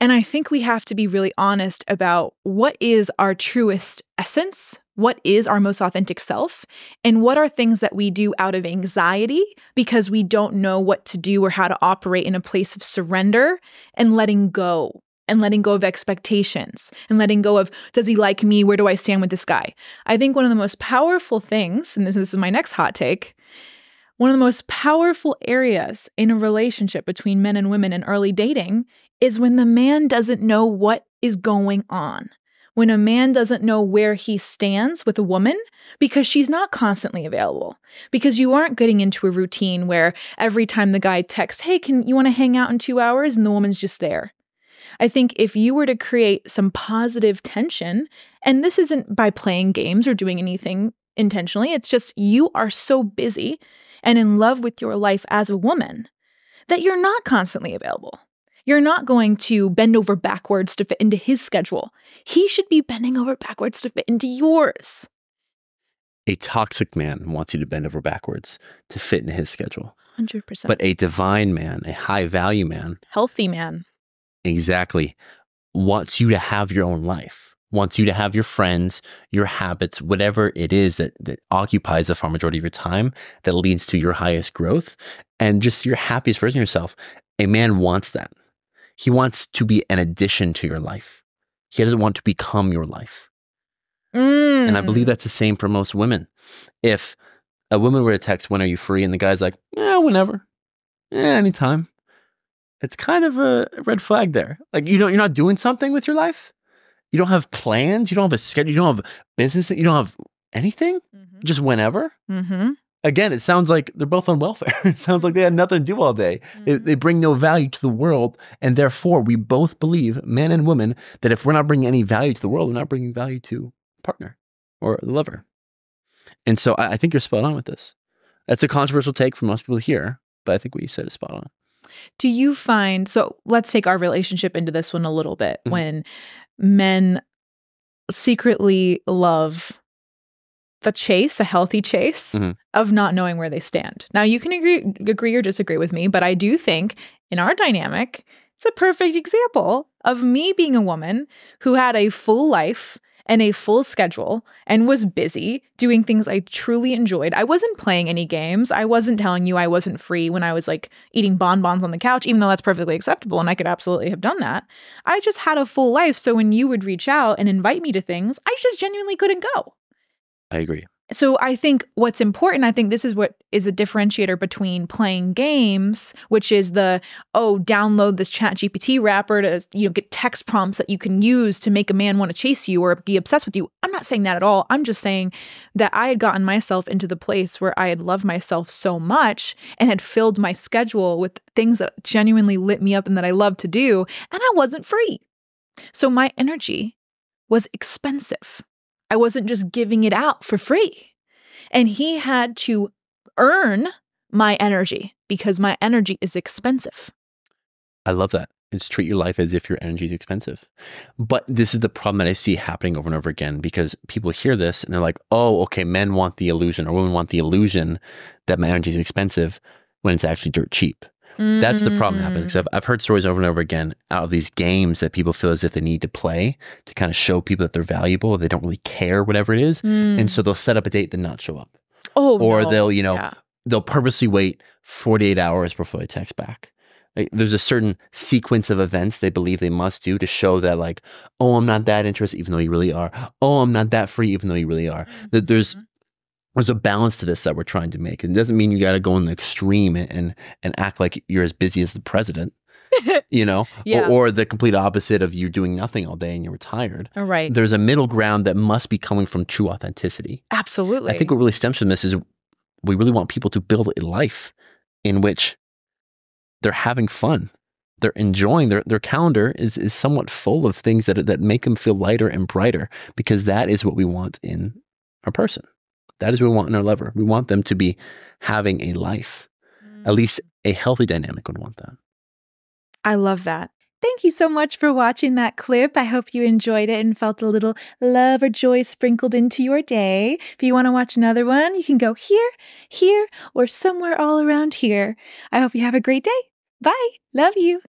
And I think we have to be really honest about what is our truest essence, what is our most authentic self, and what are things that we do out of anxiety because we don't know what to do or how to operate in a place of surrender and letting go and letting go of expectations and letting go of does he like me? Where do i stand with this guy? I think one of the most powerful things and this, this is my next hot take one of the most powerful areas in a relationship between men and women in early dating is when the man doesn't know what is going on. When a man doesn't know where he stands with a woman because she's not constantly available. Because you aren't getting into a routine where every time the guy texts, Hey, can you want to hang out in two hours? And the woman's just there. I think if you were to create some positive tension, and this isn't by playing games or doing anything intentionally, it's just you are so busy and in love with your life as a woman that you're not constantly available. You're not going to bend over backwards to fit into his schedule. He should be bending over backwards to fit into yours. A toxic man wants you to bend over backwards to fit into his schedule. 100%. But a divine man, a high value man, healthy man, exactly, wants you to have your own life, wants you to have your friends, your habits, whatever it is that, that occupies the far majority of your time that leads to your highest growth and just your happiest version of yourself. A man wants that. He wants to be an addition to your life. He doesn't want to become your life. Mm. And I believe that's the same for most women. If a woman were to text, When are you free? and the guy's like, Yeah, whenever. Yeah, anytime. It's kind of a red flag there. Like you don't you're not doing something with your life. You don't have plans, you don't have a schedule, you don't have business, you don't have anything. Mm-hmm. Just whenever. Mm-hmm. Again, it sounds like they're both on welfare. it sounds like they had nothing to do all day. They, Mm-hmm. they bring no value to the world. And therefore, we both believe, men and women, that if we're not bringing any value to the world, we're not bringing value to partner or the lover. And so I, I think you're spot on with this. That's a controversial take for most people here, but I think what you said is spot on. Do you find so let's take our relationship into this one a little bit Mhm. when men secretly love the chase, a healthy chase Mhm. of not knowing where they stand. Now you can agree agree or disagree with me, but I do think in our dynamic, it's a perfect example of me being a woman who had a full life and a full schedule and was busy doing things I truly enjoyed. I wasn't playing any games. I wasn't telling you I wasn't free when I was like eating bonbons on the couch, even though that's perfectly acceptable and I could absolutely have done that. I just had a full life. So when you would reach out and invite me to things, I just genuinely couldn't go. I agree. So I think what's important, I think this is what is a differentiator between playing games, which is the oh, download this chat GPT wrapper to you know get text prompts that you can use to make a man want to chase you or be obsessed with you. I'm not saying that at all. I'm just saying that I had gotten myself into the place where I had loved myself so much and had filled my schedule with things that genuinely lit me up and that I loved to do, and I wasn't free. So my energy was expensive. I wasn't just giving it out for free. And he had to earn my energy because my energy is expensive. I love that. It's treat your life as if your energy is expensive. But this is the problem that I see happening over and over again because people hear this and they're like, oh, okay, men want the illusion or women want the illusion that my energy is expensive when it's actually dirt cheap. That's the problem that happens. Mm. Because I've, I've heard stories over and over again out of these games that people feel as if they need to play to kind of show people that they're valuable. They don't really care, whatever it is. Mm. And so they'll set up a date, then not show up. oh, or no. they'll, you know, Yeah. they'll purposely wait 48 hours before they text back. Like, there's a certain sequence of events they believe they must do to show that, like, oh, I'm not that interested, even though you really are. Oh, I'm not that free, even though you really are. That there's Mm-hmm. There's a balance to this that we're trying to make. It doesn't mean you got to go in the extreme and, and and act like you're as busy as the president, you know, Yeah. or, or the complete opposite of you doing nothing all day and you're retired. Right. There's a middle ground that must be coming from true authenticity. Absolutely. I think what really stems from this is we really want people to build a life in which they're having fun. They're enjoying their their calendar is is somewhat full of things that that make them feel lighter and brighter because that is what we want in our person. That is what we want in our lover. We want them to be having a life. At mm. least a healthy dynamic would want that. I love that. Thank you so much for watching that clip. I hope you enjoyed it and felt a little love or joy sprinkled into your day. If you want to watch another one, you can go here, here, or somewhere all around here. I hope you have a great day. Bye. Love you.